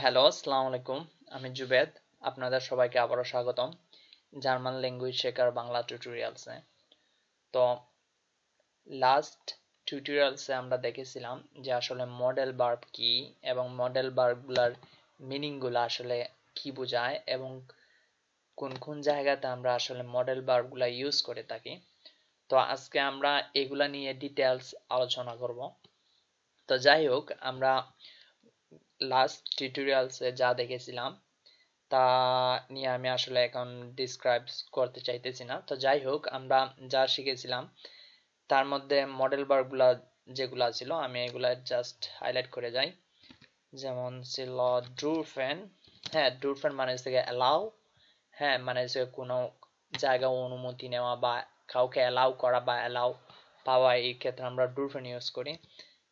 Hello আসসালামু আলাইকুম। আমি জুবেদ, আপনাদের সবাইকে আবারও স্বাগতম জার্মান ল্যাঙ্গুয়েজ শেখার বাংলা টিউটোরিয়ালসে তো লাস্ট টিউটোরিয়ালসে আমরা দেখেছিলাম যে আসলে মডেল বার্ব কি এবং মডেল বার্বগুলার মিনিংগুলো আসলে কি বোঝায় এবং কোন কোন জায়গাতে আমরা আসলে মডেল বার্বগুলা ইউজ করে থাকি। তো, আজকে আমরা এগুলা নিয়ে ডিটেলস আলোচনা করব। তো, যাই হোক, আমরা লাস্ট টিউটোরিয়ালসে যা দেখেছিলাম, তা নিয়ে আমি আসলে এখন ডিসক্রাইব করতে চাইতেছি না। তো যাই হোক, আমরা যা শিখেছিলাম, তার মধ্যে মডেল বারগুলা যেগুলা ছিল, আমি এগুলা জাস্ট হাইলাইট করে যাই। যেমন ছিল ড্রুফেন হ্যাঁ ড্রুফেন মানে হচ্ছে অ্যালাউ হ্যাঁ মানে হচ্ছে কোনো জায়গা অনুমতি নেওয়া বা কাউকে অ্যালাউ করা বা অ্যালাউ পাওয়া, এই ক্ষেত্রে আমরা ড্রুফেন ইউজ করি।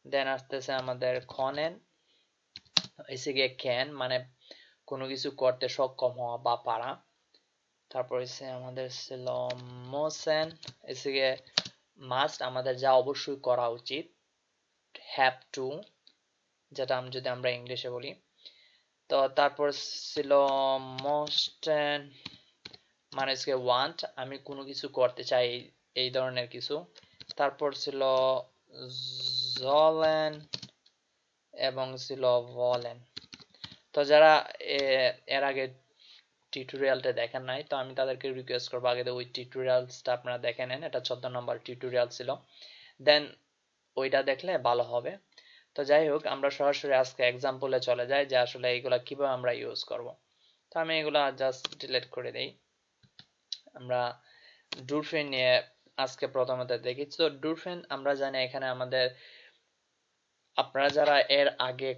দেন আসতেছে আমাদের খনেন এসে গিয়ে ক্যান মানে কোনো কিছু করতে সক্ষম হওয়া বা পারা। তারপর এসে আমাদের ছিল মোসেন এসে গিয়ে মাস্ট আমাদের যা অবশ্যই করা উচিত হ্যাভ টু যেটা আমি যদি আমরা ইংলিশে বলি। তো তারপর ছিল মোস্ট মানে হচ্ছে ওয়ান্ট আমি কোনো কিছু করতে চাই এই ধরনের কিছু। তারপর ছিল জলেন এবং ছিল ভলেন তো যারা এর আগে টিউটোরিয়ালটা দেখেন নাই, তো আমি তাদেরকে রিকোয়েস্ট করব আগে ওই টিউটোরিয়ালসটা আপনারা দেখে নেন, এটা চোদ্দ নম্বর টিউটোরিয়াল ছিল। দেন ওইটা দেখলে ভালো হবে। তো যাই হোক, আমরা সরাসরি আজকে এক্সাম্পলে চলে যাই যে আসলে এইগুলা কীভাবে আমরা ইউজ করব। তো আমি এগুলা জাস্ট ডিলিট করে দিই। আমরা ডুরফেন নিয়ে আজকে প্রথমত দেখি। তো ডুরফেন আমরা জানি এখানে আমাদের আপনারা যারা এর আগে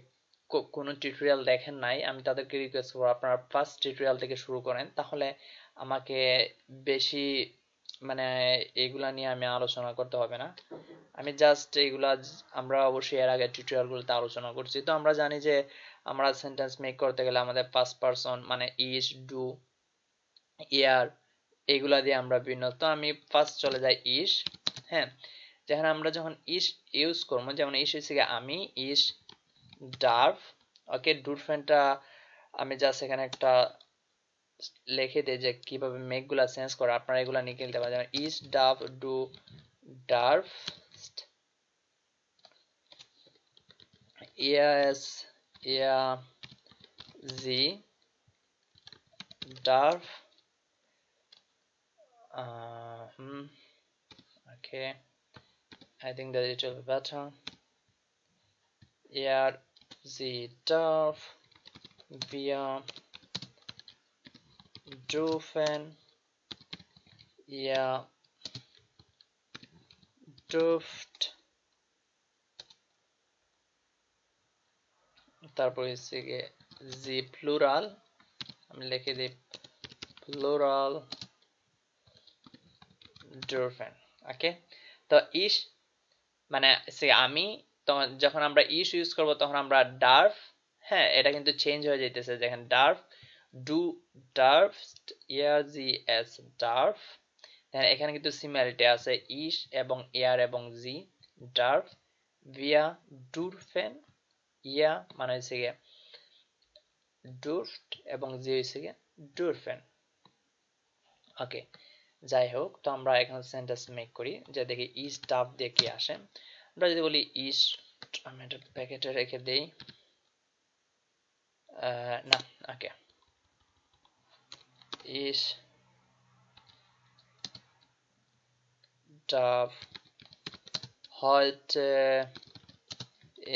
কোনো টিউটোরিয়াল দেখেন নাই, আমি তাদেরকে রিকোয়েস্ট করব, আপনারা ফার্স্ট টিউটোরিয়াল থেকে শুরু করেন, তাহলে আমাকে বেশি মানে এগুলা নিয়ে আমি আলোচনা করতে হবে না। আমি জাস্ট এইগুলা আমরা অবশ্যই এর আগে টিউটোরিয়ালগুলোতে আলোচনা করছি। তো আমরা জানি যে আমরা সেন্টেন্স মেক করতে গেলে আমাদের ফার্স্ট পারসন মানে ইস ডু ইয়ার এইগুলা দিয়ে আমরা বিভিন্ন তো আমি ফার্স্ট চলে যাই ইস হ্যাঁ? যেখানে আমরা যখন ইস ইউজ করব, যেমন ইস হচ্ছে আমি, ইস ডার্ফ ওকে ডুরফেনটা আমি জাস্ট এখানে একটা লিখে দিই যে কীভাবে মেঘগুলা চেঞ্জ করে, আপনারা এগুলা নিয়ে খেলতে পারেন। যেমন ইস ডাফ ডু ডার্ফ ইয়াস ইয়া, জি ডার্ফ হুম okay I think that it will be better. Er sie darf, wir dürfen, ihr dürft, তারপর হচ্ছে গিয়ে জি প্লুরাল আমি লিখে দিই প্লুরাল ডোরফেন ওকে তো ইস মানে সে আমি যখন আমরা ইস ইউজ করব, তখন আমরা ডার্ফ হ্যাঁ এটা কিন্তু চেঞ্জ হয়ে যেতেছে দেখেন ডার্ফ ডু ডার্ফ ইয়ার জি এস ডার্ফ এখানে কিন্তু সিমিলারিটি আছে। ইস এবং এয়ার এবং জি ডার্ফ ভিয়া ডুরফেন ইয়া মানে হচ্ছে গিয়ে ডুরফট এবং জি হচ্ছে গিয়ে ডুরফেন ওকে যাই হোক তো আমরা এখানে সেন্টেন্স মেক করি যে দেখি ই স্টাফ দিয়ে কি আসে। আমরা যদি বলি ইস আমি এটা প্যাকেটে রেখে দেই। না ওকে ইস darf heute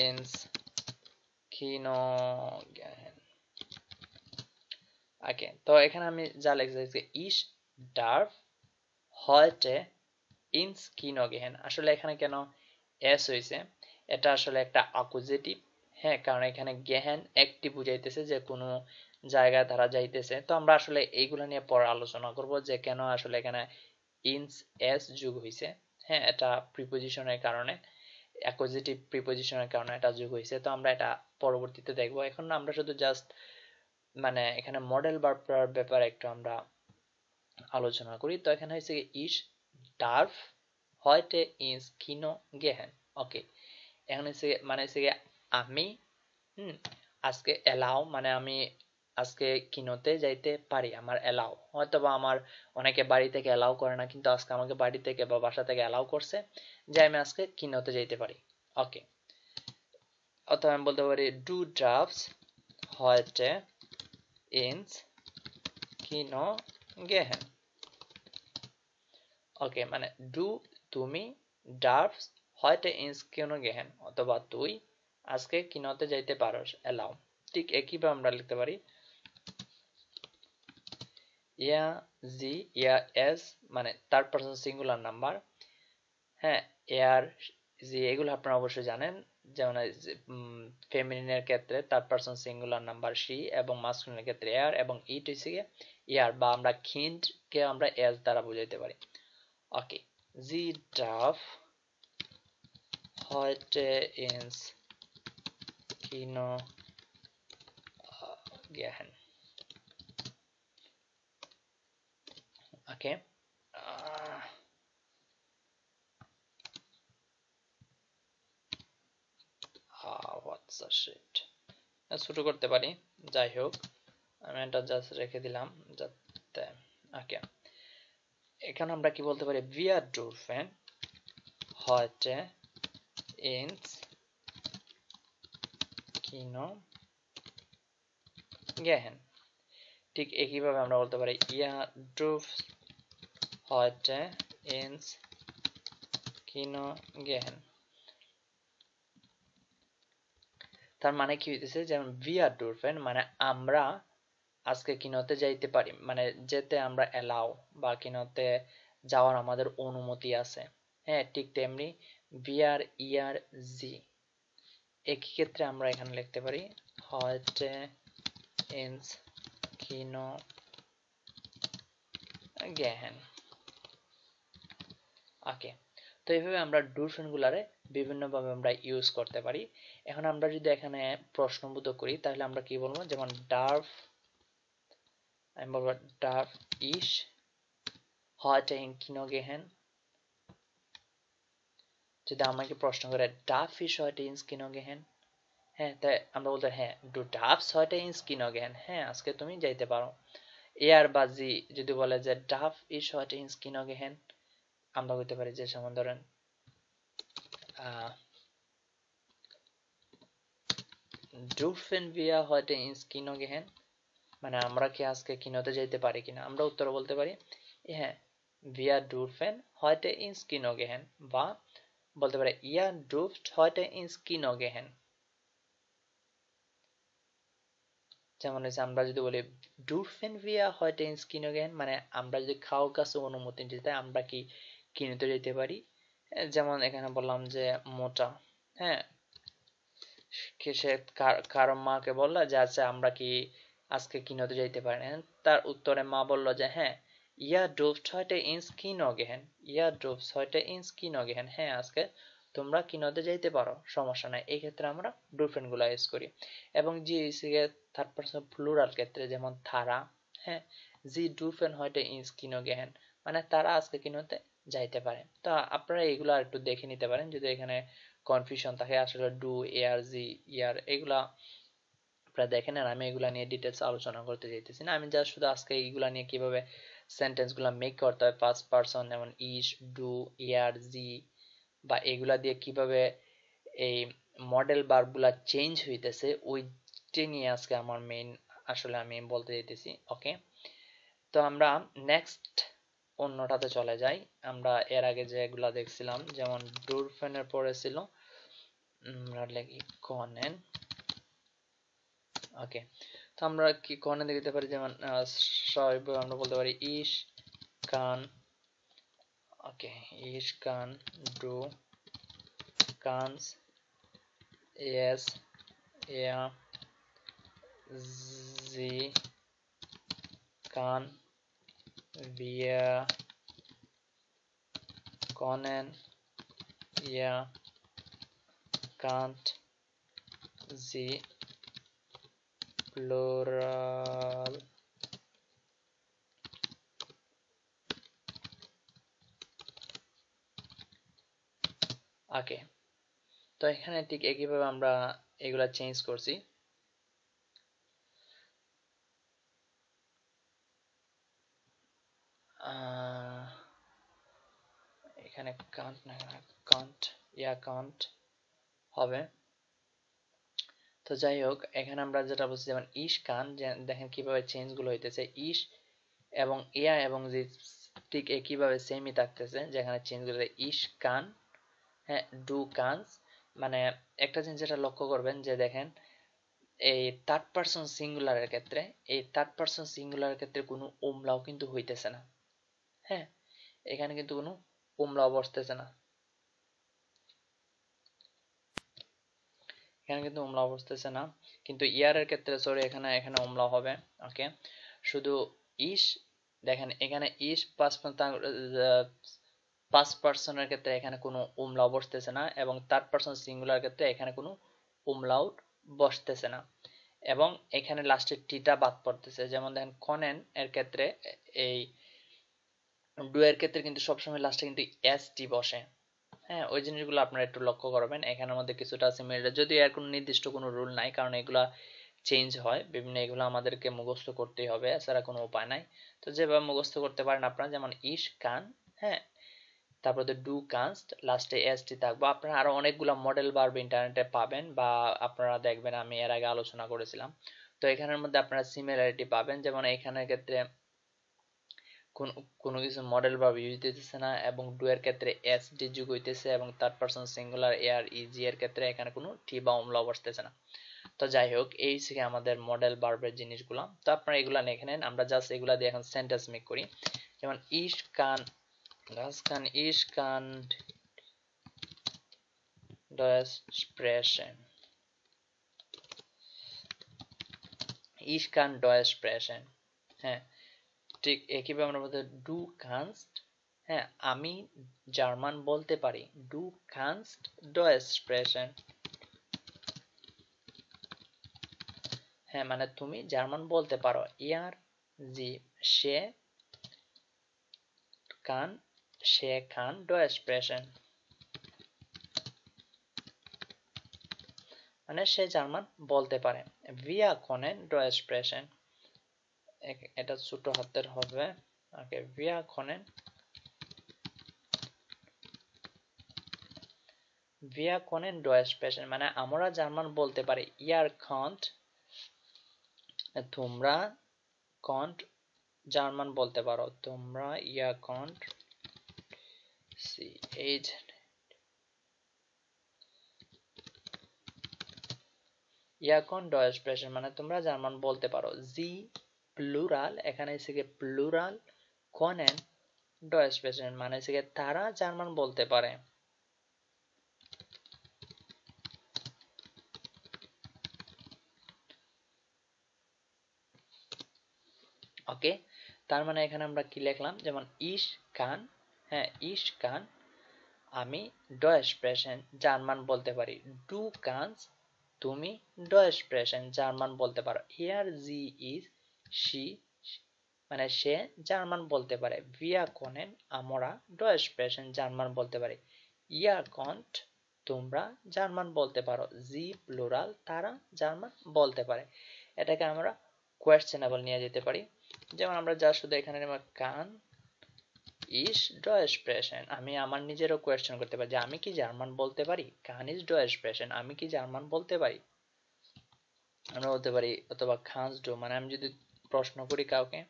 ins Kino gehen. ওকে তো এখানে আমি যা লিখেছি ইস darf ins Kino gehen আসলে এখানে কেন এস হয়েছে এটা আসলে একটা অ্যাকুজেটিভ হ্যাঁ কারণ এখানে গেহেন একটি বুঝাইতেছে যে কোনো জায়গায় তারা যাইতেছে। তো আমরা আসলে এইগুলো নিয়ে পরে আলোচনা করব যে কেন আসলে এখানে ইনস এস যুগ হয়েছে হ্যাঁ এটা প্রিপোজিশনের কারণে অ্যাকুজেটিভ প্রিপোজিশনের কারণে এটা যুগ হয়েছে তো আমরা এটা পরবর্তীতে দেখব। এখন আমরা শুধু জাস্ট মানে এখানে মডেল বার্বটার ব্যাপারে একটু আমরা আলোচনা করি। তো এখানে হয়েছে ইস ডার্ফ heute ins Kino gehen okay. এখন হচ্ছে মানে হচ্ছে আমি, হুম, আজকে এলাও মানে আমি আজকে কিনোতে যাইতে পারি, আমার এলাও। হয়তো বা আমার অনেকে বাড়ি থেকে এলাও করে না, কিন্তু আজকে আমাকে বাড়ি থেকে বা বাসা থেকে এলাও করছে, যে আমি আজকে কিনোতে যাইতে পারি। ওকে। অথবা আমি বলতে পারি ডু ড্রাফটস heute ins Kino gehen okay মানে ডু তুমি ডার্ফস heute ins Kino gehen অথবা তুই, আজকে কিনোতে যাইতে পারোস এলাও ঠিক একইভাবে আমরা লিখতে পারি। ইয়া, জি, ইয়া, এস মানে থার্ড পারসন সিঙ্গুলার নাম্বার হ্যাঁ এয়ার, জি, এগুলো আপনারা অবশ্যই জানেন। যেমন ফেমিনিনের ক্ষেত্রে থার্ড পারসন সিঙ্গুলার নাম্বার সি এবং মাস্কুলিনের ক্ষেত্রে এয়ার এবং ইট হচ্ছে ইয়ার বা আমরা খিন্ড কে আমরা এস দ্বারা বুঝাইতে পারি। ওকে জি ডাফ heute ins Kino gehen okay uh, what's the shit ছোট করতে পারি যাই হোক আমি এটা জাস্ট রেখে দিলাম যাতে ওকে এখানে আমরা কি বলতে পারি? ভি আর ডলফেন হয়েছে ইনস কিনো, গেহেন। ঠিক একইভাবে আমরা বলতে পারি ইয়া ডুফ হয়েছে এন্স কিনো, গেহেন। তার মানে কি হইতেছে? যেমন ভি আর ডলফেন মানে আমরা আজকে কিনোতে যাইতে পারি মানে যেতে আমরা এলাও বা কিনোতে যাওয়ার আমাদের অনুমতি আছে। হ্যাঁ ঠিক তেমনি বিয়ার ইয়ার জি একই ক্ষেত্রে আমরা এখানে লিখতে পারি heute ins Kino gehen ওকে তো এইভাবে আমরা ডুরফেন গুলারে বিভিন্নভাবে আমরা ইউজ করতে পারি। এখন আমরা যদি এখানে প্রশ্নবোধ করি, তাহলে আমরা কি বলব? যেমন ডার্ফ আমি বলব ডার্ফ ইস heute in Kino gehen যদি আমাকে প্রশ্ন করে ডাফ ইস heute ins Kino gehen হ্যাঁ তাই আমরা বলতে হ্যাঁ ডু ডাফস heute ins Kino gehen হ্যাঁ আজকে তুমি যাইতে পারো এয়ার বা যদি বলে যে ডাফ ইস heute ins Kino gehen আমরা বলতে পারি যে যেমন ধরেন dürfen wir heute ins Kino gehen মানে আমরা কি আজকে কিনোতে যাইতে পারি কিনা? আমরা উত্তর বলতে পারি হ্যাঁ wir dürfen heute ins Kino gehen বা বলতে পারি ihr dürft heute ins Kino gehen যেমন হচ্ছে আমরা যদি বলি dürfen wir heute ins Kino gehen মানে আমরা যদি কারোর কাছে অনুমতি দিতে আমরা কি কিনতে যেতে পারি? যেমন এখানে বললাম যে মোটা হ্যাঁ সে কারও মাকে বলল যে আচ্ছা আমরা কি আজকে কিনোতে যাইতে পারি না তার উত্তরে মা বলল যে হ্যাঁ ইয়া ডুফট heute ins Kino gehen ইয়া ডুফট heute ins Kino gehen হ্যাঁ আজকে তোমরা কিনোতে যাইতে পারো, সমস্যা নাই। এই ক্ষেত্রে আমরা ডুফেনগুলা ইউজ করি। এবং জি থার্ড পারসন প্লুরাল ক্ষেত্রে যেমন তারা হ্যাঁ জি ডুফেন heute ins Kino gehen মানে তারা আজকে কিনোতে যাইতে পারে। তো আপনারা এগুলো একটু দেখে নিতে পারেন, যদি এখানে কনফিউশন থাকে, আসলে ডু এয়ার জি ইয়ার এগুলা আপনারা দেখেন আর আমি এগুলা নিয়ে ডিটেলস আলোচনা করতে চাইতেছি না। আমি জাস্ট শুধু আজকে এইগুলা নিয়ে কীভাবে সেন্টেন্সগুলা মেক করতে হয় ফার্স্ট পারসন যেমন ইস ডু ইয়ার জি বা এগুলা দিয়ে কীভাবে এই মডেল বারগুলা চেঞ্জ হইতেছে, ওইটি নিয়ে আজকে আমার মেইন আসলে আমি বলতে চাইতেছি ওকে তো আমরা নেক্সট অন্যটাতে চলে যাই। আমরা এর আগে যেগুলা দেখছিলাম, যেমন ডুরফেনের পরে ছিল আমরা লিখি কনেন ওকে তো আমরা কি কনে দিতে পারি যেমন স্বাভাবিকভাবে আমরা বলতে পারি ইশ কান। ওকে ইশ কান, ডু, কানস, এস এয়া জি, কান বিয়া কনেন ihr könnt sie plural. ওকে তো এখানে ঠিক একইভাবে আমরা এগুলা চেঞ্জ করছি। এখানে কাউন্ট না কাউন্ট ইয়া কাউন্ট হবে। তো যাই হোক, এখানে আমরা যেটা বলছি, যেমন ইশ, কান দেখেন কীভাবে চেঞ্জগুলো হইতেছে, ইশ এবং ইয়া এবং ঠিক একইভাবে সেমই থাকতেছে, যেখানে চেঞ্জ করে ইশ, কান হ্যাঁ ডু কানস মানে একটা জিনিস যেটা লক্ষ্য করবেন যে দেখেন, এই থার্ড পারসন সিঙ্গুলারের ক্ষেত্রে, এই থার্ড পারসন সিঙ্গুলারের ক্ষেত্রে কোনো ওমলাও কিন্তু হইতেছে না হ্যাঁ এখানে কিন্তু কোনো ওমলাও বসতেছে না। এখানে কিন্তু ওমলাও বসতেছে না। কিন্তু ইয়ারের ক্ষেত্রে সরি এখানে এখানে ওমলাও হবে ওকে শুধু ইস, দেখেন, এখানে ইস পাঁচ পাঁচ পার্সনের ক্ষেত্রে এখানে কোনো উমলাও বসতেছে না এবং থার্ড পার্সন সিঙ্গুলার ক্ষেত্রে এখানে কোনো উমলাউ বসতেছে না। এবং এখানে লাস্টের টিটা বাদ পড়তেছে। যেমন দেখেন কনেন এর ক্ষেত্রে এই ডু এর ক্ষেত্রে কিন্তু সবসময় লাস্টে কিন্তু এস টি বসে। হ্যাঁ ওই জিনিসগুলো আপনারা একটু লক্ষ্য করবেন। এখানের মধ্যে কিছুটা আছে মিলে যদিও এর কোনো নির্দিষ্ট কোনো রুল নাই, কারণ এগুলা চেঞ্জ হয়, বিভিন্ন এগুলো আমাদেরকে মুখস্থ করতেই হবে, এছাড়া কোনো উপায় নাই। তো যেভাবে মুখস্থ করতে পারেন আপনারা, যেমন ইস কান হ্যাঁ তারপর তো ডু কানস্ট লাস্টে এসটি থাকব। আপনারা আরও অনেকগুলো মডেল বার্ব ইন্টারনেটে পাবেন, বা আপনারা দেখবেন আমি এর আগে আলোচনা করেছিলাম। তো এখানের মধ্যে আপনারা সিমিলারিটি পাবেন। যেমন এখানের ক্ষেত্রে কোনো কিছু মডেল বার্ব ইউজ দিতেছে না এবং ডু এর ক্ষেত্রে এস ডি যুগ হইতেছে এবং থার্ড পারসন সিঙ্গুলার এয়ার ইজি এর ক্ষেত্রে এখানে কোনো টি বা অম্ল বসতেছে না তো যাই হোক, এই থেকে আমাদের মডেল বার্বের জিনিসগুলো তো আপনারা এগুলা লিখে নেন, আমরা জাস্ট এগুলা দিয়ে এখন সেন্টেন্স মেক করি যেমন, ইশ কান Das kann ich kann das sprechen. Ich kann Deutsch sprechen. হ্যাঁ ঠিক একইভাবে আমরা বলতে ডু কানস্ট হ্যাঁ আমি জার্মান বলতে পারি ডু কানস্ট ডয়েস স্প্রেশন হ্যাঁ মানে তুমি জার্মান বলতে পারো, ইয়ার জি, সে কান, সে খান Deutsch sprechen মানে সে জার্মান বলতে পারে wir können Deutsch sprechen এটা ছোট হাতের হবে। ওকে können wir können Deutsch মানে আমরা জার্মান বলতে পারি ihr könnt তোমরা কন্ট জার্মান বলতে পারো, তোমরা ইয়া কন্ট সি এইট ইয়াকন ডয়েস প্রেশন মানে তোমরা জার্মান বলতে পারো, জি প্লুরাল এখানে এসে গিয়ে প্লুরাল কনেন ডয়েস প্রেশন মানে এসে তারা জার্মান বলতে পারে। ওকে, তার মানে এখানে আমরা কি লিখলাম? যেমন ইশ কান হ্যাঁ ইশ কান, আমি ডয়েশ প্রেশন জার্মান বলতে পারি। ডু কানস, তুমি ডয়েশ প্রেশন জার্মান বলতে পারো। হিয়ার জি ইজ শি মানে সে জার্মান বলতে পারে। ভিয়া কনেন আমরা ডয়েশ প্রেশন জার্মান বলতে পারি। ইয়া কন্ট তোমরা জার্মান বলতে পারো। জি প্লুরাল তারা জার্মান বলতে পারে। এটাকে আমরা কোয়েশ্চেনেবল নিয়ে যেতে পারি। যেমন আমরা যা শুধু এখানে কান ইস ডয়েশ প্রেশন আমি আমার নিজেরও কোয়েশ্চেন করতে পারি যে আমি কি জার্মান বলতে পারি? কান ইস ডয়েশ প্রেশন আমি কি জার্মান বলতে পারি? আমরা বলতে পারি অথবা খান্স ডু মানে আমি যদি প্রশ্ন করি কাউকে।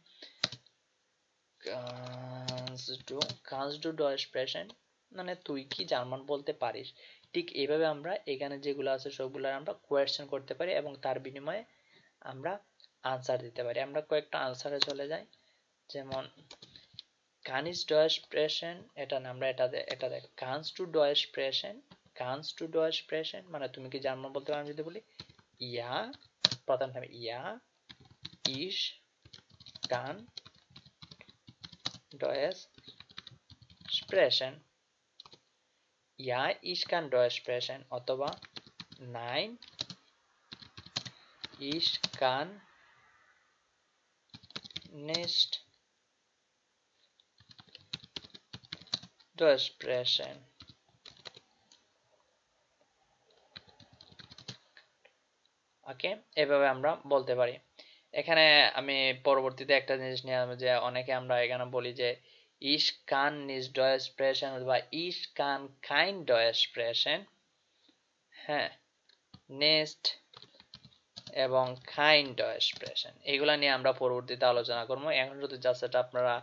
কান্স ডু কান্স ডু ডয়েশ প্রেশন মানে তুই কি জার্মান বলতে পারিস? ঠিক এইভাবে আমরা এখানে যেগুলো আছে সবগুলো আমরা কোয়েশ্চেন করতে পারি এবং তার বিনিময়ে আমরা আনসার দিতে পারি। আমরা কয়েকটা আনসারে চলে যাই। যেমন, কানিস ডয়েশ প্রেশন এটা না, আমরা এটা এটা দেখ কানস টু ডয়েশ প্রেশন কানস টু ডয়েশ প্রেশন মানে তুমি কি জার্মান বলতে পারো আমি যদি বলি? ইয়া, প্রথম ইয়া ইস কান ডয়েশ স্প্রেশন ইয়া ইস কান ডয়েশ প্রেশন অথবা নাইন ইস কান nicht durchbrechen. ওকে, এভাবে আমরা বলতে পারি এখানে আমি পরবর্তীতে একটা জিনিস নিয়ে যে অনেকে আমরা এখানে বলি যে, ইস কান নিজ ডয়েস প্রেশন বা ইস কান কাইন ডয়েস প্রেশন হ্যাঁ নেক্সট এবং কাইন্ড এক্সপ্রেশন এগুলা নিয়ে আমরা পরবর্তীতে আলোচনা করব। এখন যদি জাস্ট এটা আপনারা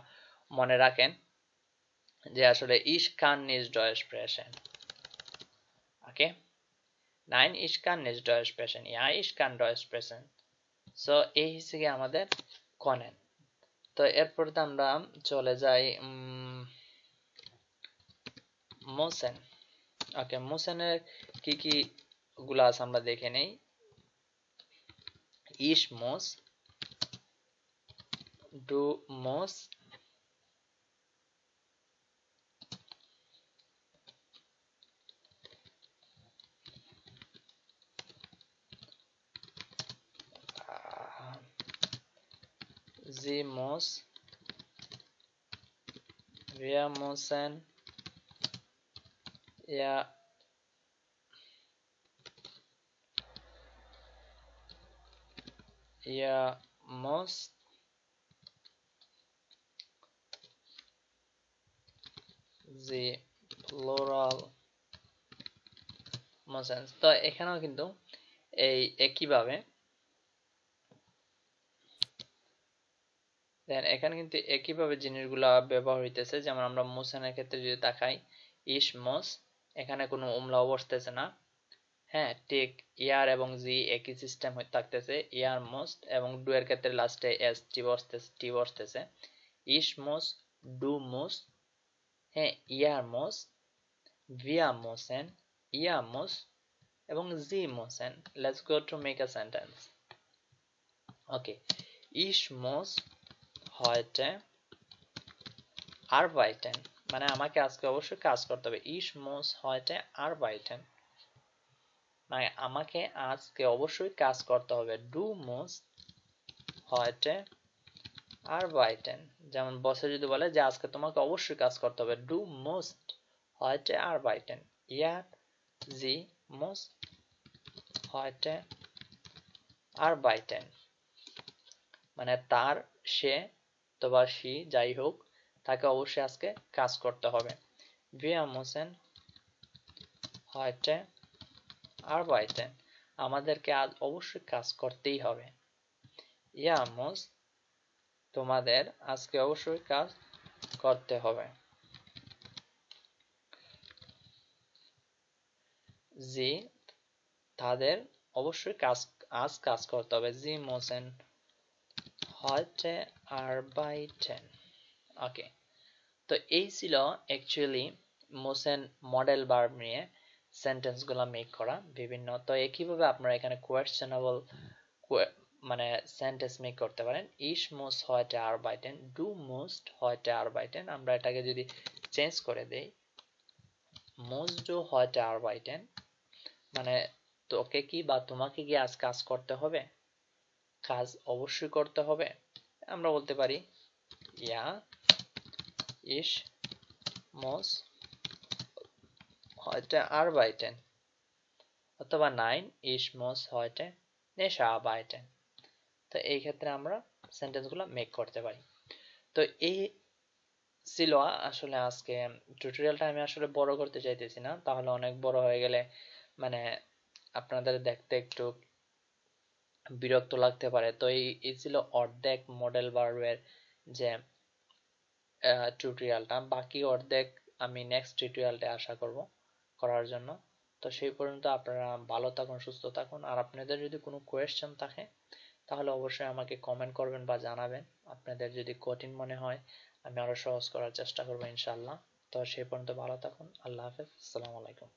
মনে রাখেন যে আসলে, ইস কান নিজ এক্সপ্রেশন ওকে? নাইন, ইস কান নিজ এক্সপ্রেশন ইয়া, ইস কান এক্সপ্রেশন সো এই হচ্ছে গিয়ে আমাদের কনেন। তো এরপরে আমরা চলে যাই মোসেন। ওকে মোসেনের কি কি গুলা আছে আমরা দেখে নেই। ইস মোস do মোস Sie muss, wir müssen, ja, ihr müsst, sie plural মোসেন্স তো এখানেও কিন্তু এই একইভাবে দেন, এখানে কিন্তু একইভাবে জিনিসগুলো ব্যবহার হইতেছে। যেমন আমরা মোশনের ক্ষেত্রে যদি তাকাই ইস মোস, এখানে কোনো উমলাও বসতেছে না। হ্যাঁ টেক ইয়ার এবং জি একই সিস্টেম থাকতেছে। ইয়ার মোস্ট এবং ডু এর ক্ষেত্রে লাস্টে S T বসতেছে T বসতেছে। Is মোস, do মোস হ্যাঁ ইয়ার মোস, ভিয়া মোসেন, ইয়া মোস এবং জি Mohsen. Let's go to make a sentence okay ইস মোস heute arbeiten. মানে আমাকে আজকে অবশ্যই কাজ করতে হবে ich muss heute arbeiten. মানে আমাকে আজকে অবশ্যই কাজ করতে হবে du musst heute arbeiten. যেমন বসে যদি বলে যে আজকে তোমাকে অবশ্যই কাজ করতে হবে du musst heute arbeiten. ইয়ার জি মুস হয়টে আর মানে তার সে অথবা সি যাই হোক, তাকে অবশ্যই আজকে কাজ করতে হবে। wir müssen heute arbeiten আমাদেরকে আজ অবশ্যই কাজ করতেই হবে। ইয়া মুস তোমাদের আজকে অবশ্যই কাজ করতে হবে। জি, তাদের অবশ্যই কাজ, আজ কাজ করতে হবে। জি মোসেন। Heute arbeiten ওকে তো এই ছিল অ্যাকচুয়ালি মোসেন মডেল ভার্ব নিয়ে সেন্টেন্সগুলো মেক করা বিভিন্ন। তো একইভাবে আপনারা এখানে কোয়েশ্চেনেবল মানে সেন্টেন্স মেক করতে পারেন? ইস মোস heute arbeiten ডু মোস্ট heute arbeiten আমরা এটাকে যদি চেঞ্জ করে দেই মোস্ট ডু heute arbeiten মানে তোকে কি বা তোমাকে কি আজ কাজ করতে হবে? কাজ অবশ্যই করতে হবে। আমরা বলতে পারি, ইয়া ইস মোস heute arbeiten অথবা নাইন ইস মোস heute নেশা arbeiten তো এই ক্ষেত্রে আমরা সেন্টেন্সগুলো মেক করতে পারি। তো এই ছিল আসলে আজকে টিউটোরিয়ালটা আমি আসলে বড় করতে চাইতেছি না। তাহলে অনেক বড় হয়ে গেলে মানে আপনাদের দেখতে একটু বিরক্ত লাগতে পারে। তো এই ছিল অর্ধেক মডেল ভার্বের যে টিউটোরিয়ালটা বাকি অর্ধেক আমি নেক্সট টিউটোরিয়ালটা আশা করব করার জন্য। তো সেই পর্যন্ত আপনারা ভালো থাকুন, সুস্থ থাকুন। আর আপনাদের যদি কোনো কোয়েশ্চেন থাকে, তাহলে অবশ্যই আমাকে কমেন্ট করবেন বা জানাবেন। আপনাদের যদি কঠিন মনে হয়, আমি আরও সহজ করার চেষ্টা করব ইনশাল্লাহ তো সেই পর্যন্ত ভালো থাকুন। আল্লাহ হাফেজ। আসসালামু আলাইকুম।